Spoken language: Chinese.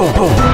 痛痛。